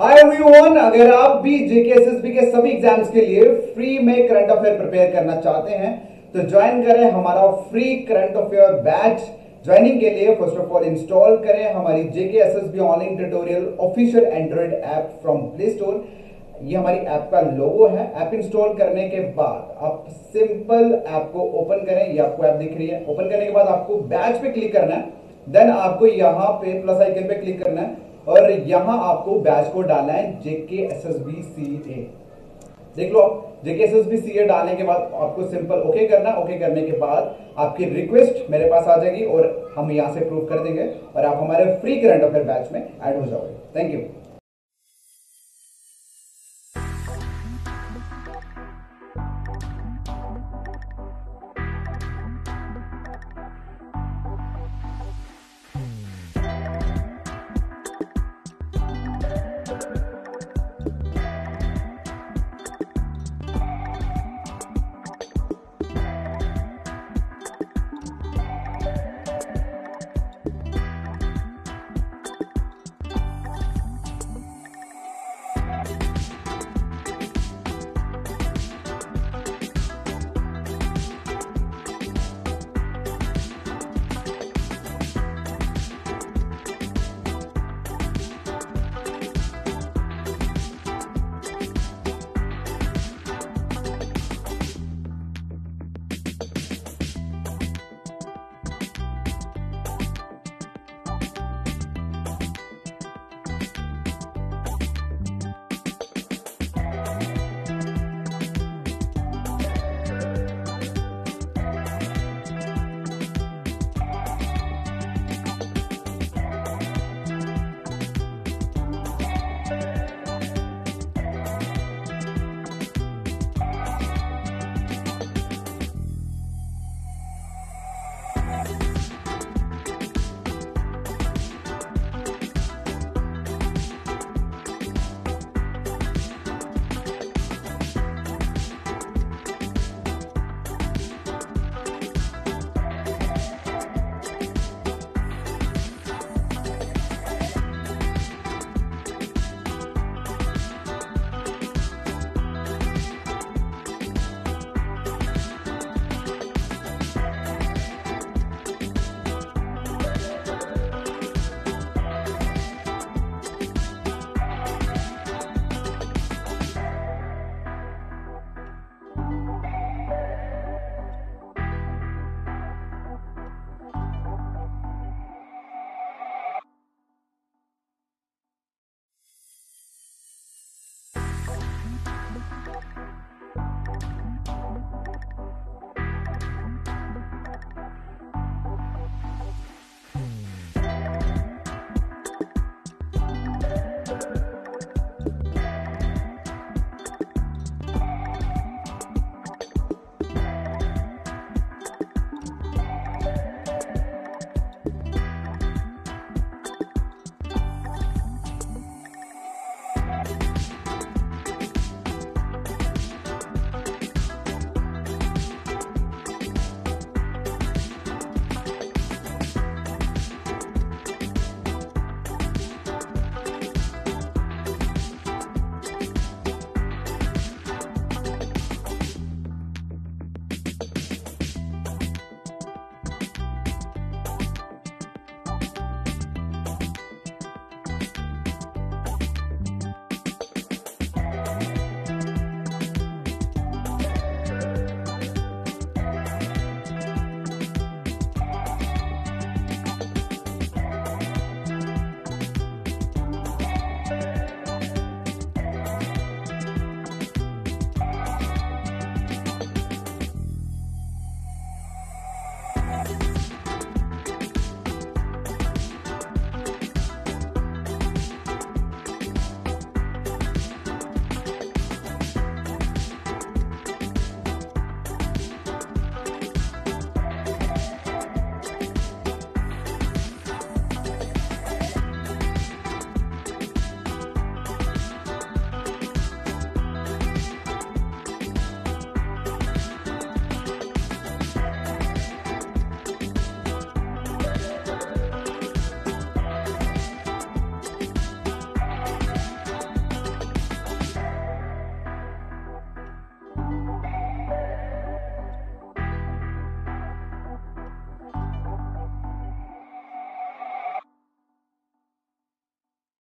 Hi everyone अगर आप भी जेकेएसएसबी के सभी एग्ज़ाम्स के लिए फ्री में करंट अफेयर प्रिपेयर करना चाहते हैं तो ज्वाइन करें हमारा free current affair batch joining के लिए फ़र्स्ट ऑफ़ ऑल इंस्टॉल करें हमारी JKSSB online tutorial official Android app from Play Store ये हमारी ऐप का लोगो है. ऐप इंस्टॉल करने के बाद आप सिंपल ऐप को ओपन करें. ये आपको ऐप दिख रही है. ओपन करने के बाद आपको बैच पे क्लिक करना है. देन आपको यहाँ पे प्लस आइकन पे क्लिक करना है. और यहाँ आपको बैच को डालना है JK S S B C A देख लो JK S S B C A डालने के बाद आपको सिंपल ओके करना, ओके करने के बाद आपकी रिक्वेस्ट मेरे पास आ जाएगी और हम यहाँ से प्रूव कर देंगे और आप हमारे फ्री करंट अफेयर बैच में एड हो जाओगे। Thank you.